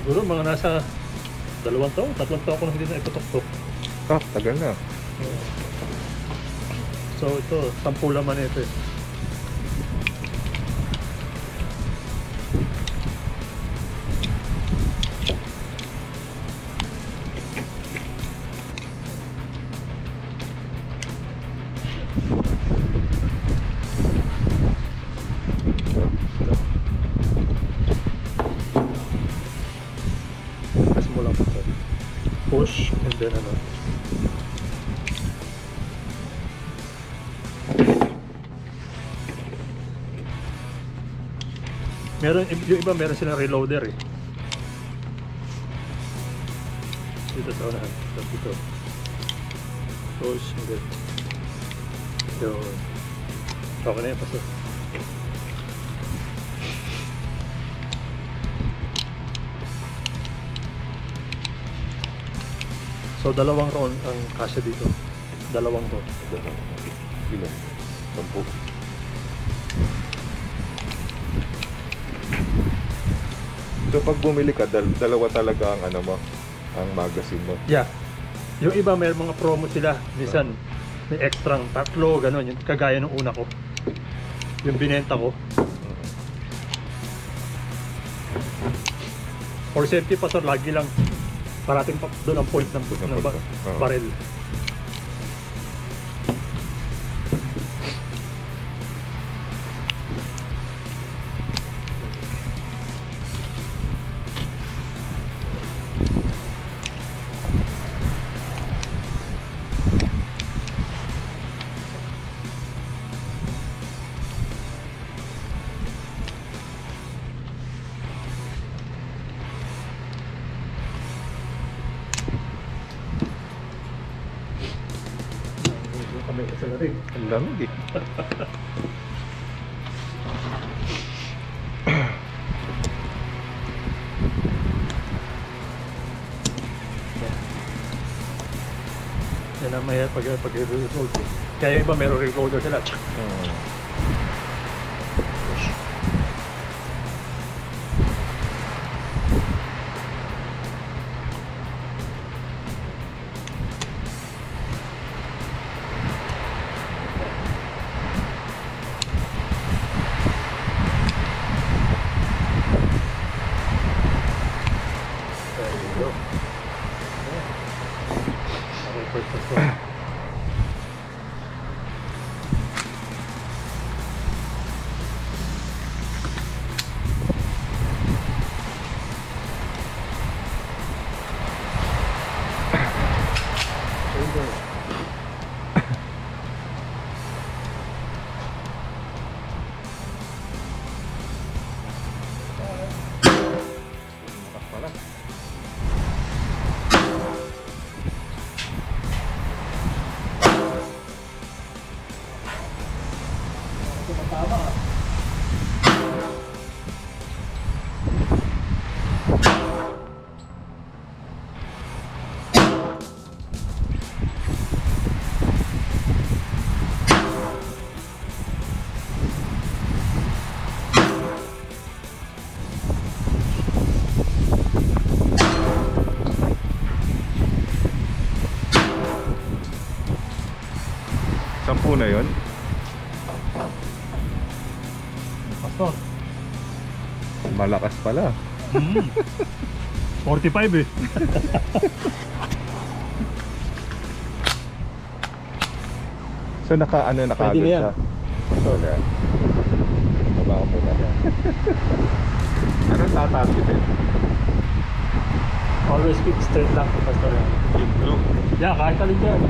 Siguro mga nasa dalawang taon, tatlong taon ko na hindi na iputok-tok. Ah, tagal na. So ito, sampu laman ito eh. Push and then ano. Meron, yung iba meron silang reloader eh. Dito sa unahan. So, dito. Push and then. Yun. Okay na yan, pasok. So dalawang round ang kasya dito. Dalawang round. Ilan? Sampu. So pag bumili ka, dal- dalawa talaga ang ano mo, ang magazine mo. Yeah. Yung iba may mga promo sila. Minsan may extrang tatlo, gano'n. Yung kagaya ng una ko. Yung binenta ko. For safety pa sir, lagi lang parating pa doon ang point ng, ang ng ba- barrel. Rin. Ang lamig eh. Yan ang mahirap pag, pag. Kaya yung iba meron reloader sila. Hmm. There you na yon. Pastor. Malakas pala. Mm. 45 eh. So naka ano naka Pwede na yan. siya. So na. Baba ko muna. Ano tatarget eh? Always keep straight lang pastor yan. Yung blue. Yeah, kahit alin dyan.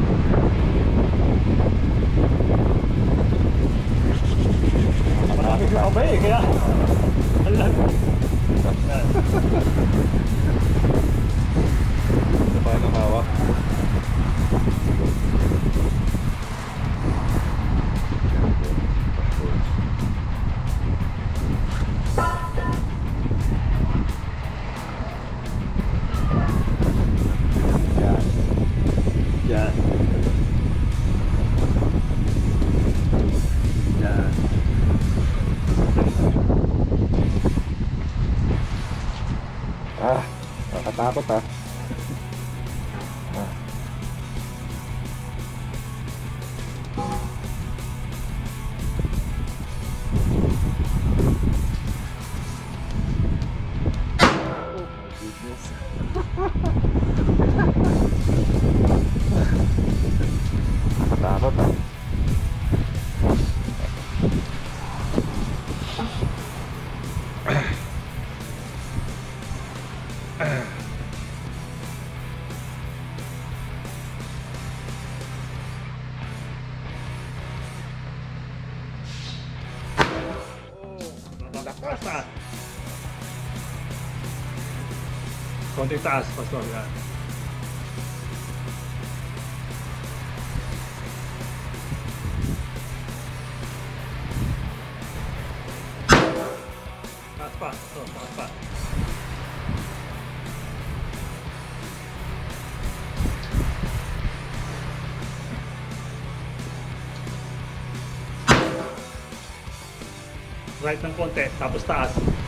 Nakatakot ah. Konting taas, pastor. Yan. Taas pa. Ito, taas pa. Right ng konti, tapos taas.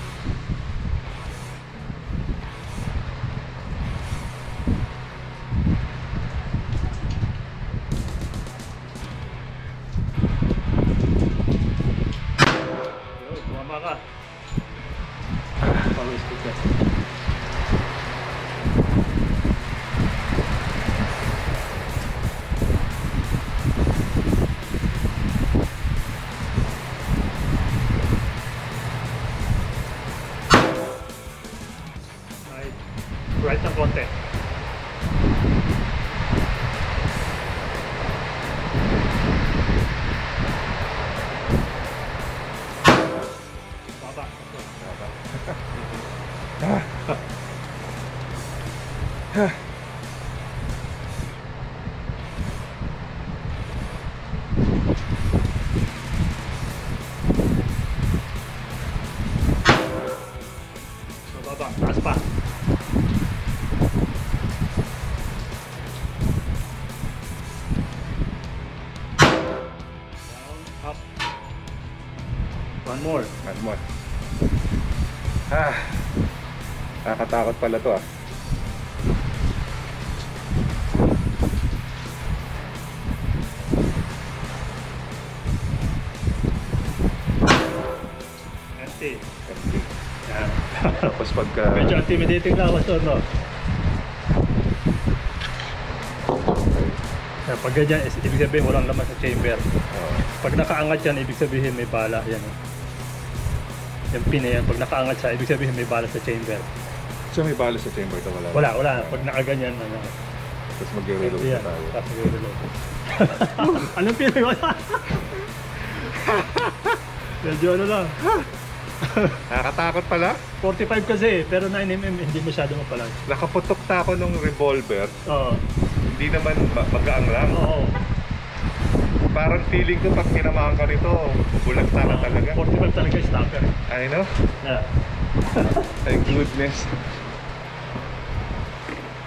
Right. Right ng konti. Nakakatakot pala to ah. Yan. Tapos pagka... Medyo intimidating na pastor, no? Kaya pag ganyan, ibig sabihin walang laman sa chamber. Oo. Pag nakaangat yan, ibig sabihin may bala. Yan. oh. Yung pin na yan, pag nakaangat siya, ibig sabihin may bala sa chamber. So may balo sa chamber to wala? Wala, wala. Pag nakaganyan, ano. Tapos mag-reload na yan. tayo. Tapos mag-reload. Anong pin wala? Medyo ano lang. Nakakatakot pala. 45 kasi eh, pero 9mm hindi masyado mapalag. Nakaputok na ako ng revolver. Oo. Hindi naman ma- magaang lang. Oo. Parang feeling ko pag tinamaan ka nito, bulag na talaga. 45 talaga yung stopper. I know. Yeah. My goodness.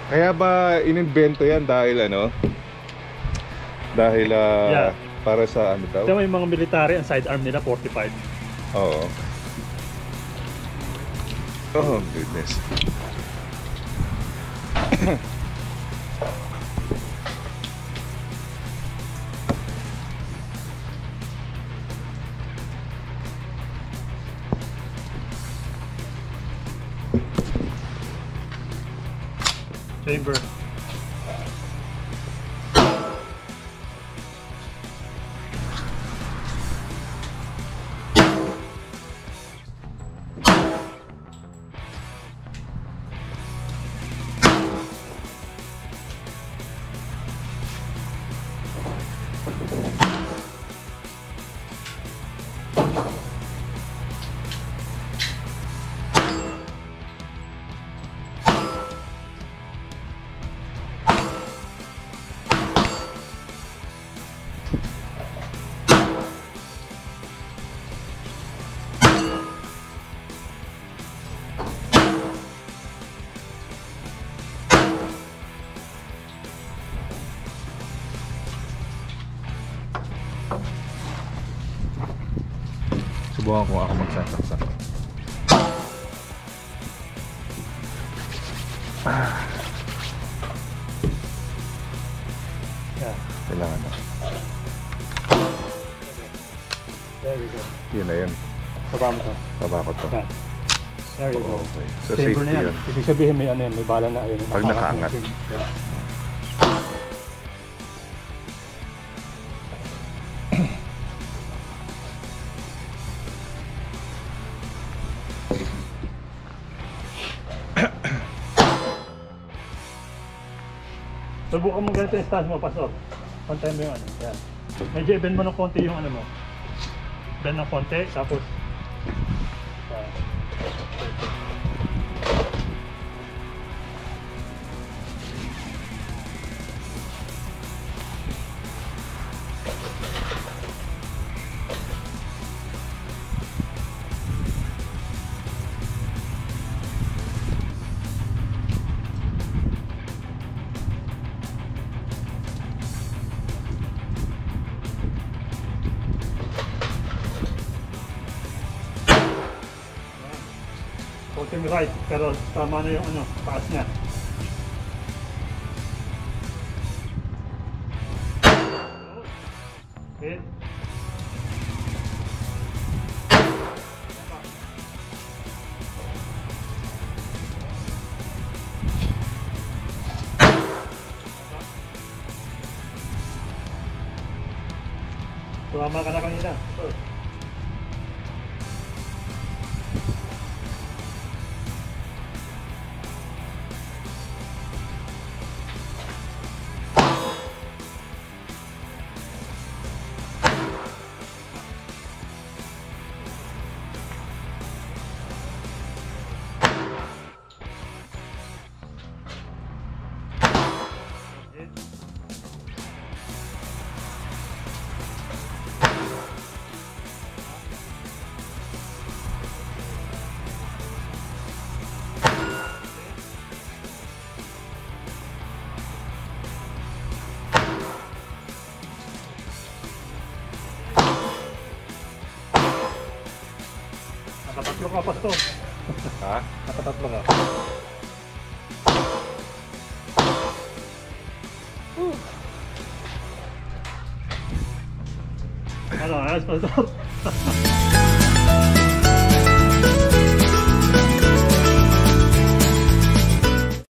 Kaya ba inimbento yan dahil ano? Dahil ah, Yeah. para sa ano daw? Ito yung mga military, ang sidearm nila 45. Oo. Oh, goodness. Chamber. Subukan ko ako magsasaksak. Yan. Kailangan na. There we go. Yun na yun. Baba mo to. Baba ko to. There you go. Okay. So Safer safety na yan. yun. Ibig sabihin may ano yan, may bala na ayun. Pag nakaangat. Yan. Subukan mo ganito yung stand mo, pasok. Pantay mo yung ano. Yan. Medyo i-bend mo ng konti yung ano mo. Bend ng konti, tapos... Konting right, pero tama na yung ano, taas niya. Okay. Tumama ka na kanina. Nakatatlo ka, Pasto. Ha? Nakatatlo ka. Ano, ayos, Pasto?